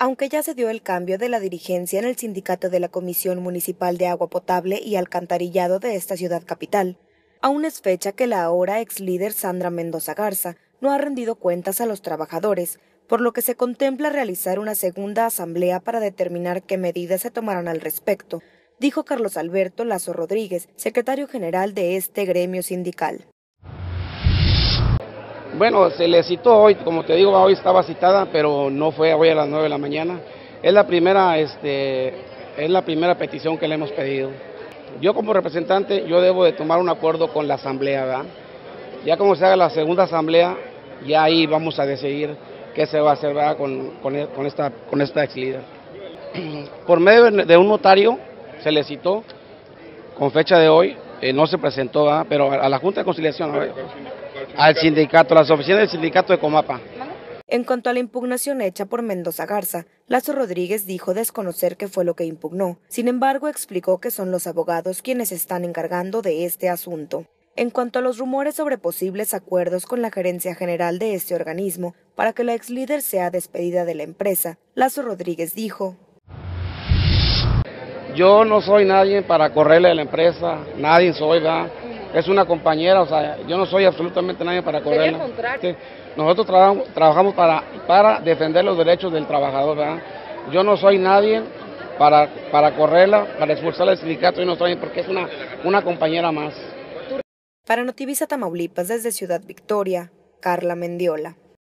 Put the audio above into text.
Aunque ya se dio el cambio de la dirigencia en el sindicato de la Comisión Municipal de Agua Potable y Alcantarillado de esta ciudad capital, aún es fecha que la ahora ex líder Sandra Mendoza Garza no ha rendido cuentas a los trabajadores, por lo que se contempla realizar una segunda asamblea para determinar qué medidas se tomarán al respecto, dijo Carlos Alberto Lazo Rodríguez, secretario general de este gremio sindical. Bueno, se le citó hoy, como te digo, hoy estaba citada, pero no fue hoy a las 9 de la mañana. Es la primera, este, es la primera petición que le hemos pedido. Yo como representante, yo debo de tomar un acuerdo con la asamblea. Ya como se haga la segunda asamblea, ya ahí vamos a decidir qué se va a hacer Con, con, esta, con esta ex líder. Por medio de un notario se le citó con fecha de hoy, eh, no se presentó, ¿verdad? pero a la Junta de Conciliación, al sindicato, las oficinas del sindicato de Comapa. En cuanto a la impugnación hecha por Mendoza Garza, Lazo Rodríguez dijo desconocer qué fue lo que impugnó. Sin embargo, explicó que son los abogados quienes están encargando de este asunto. En cuanto a los rumores sobre posibles acuerdos con la gerencia general de este organismo para que la ex líder sea despedida de la empresa, Lazo Rodríguez dijo. Yo no soy nadie para correrle a la empresa, nadie soy, ¿verdad? Es una compañera, o sea, yo no soy absolutamente nadie para correrla. Nosotros trabajamos, para, para defender los derechos del trabajador, ¿verdad? Yo no soy nadie para, para correrla, para expulsar al sindicato, y no soy porque es una, una compañera más. Para Notivisa Tamaulipas desde Ciudad Victoria, Carla Mendiola.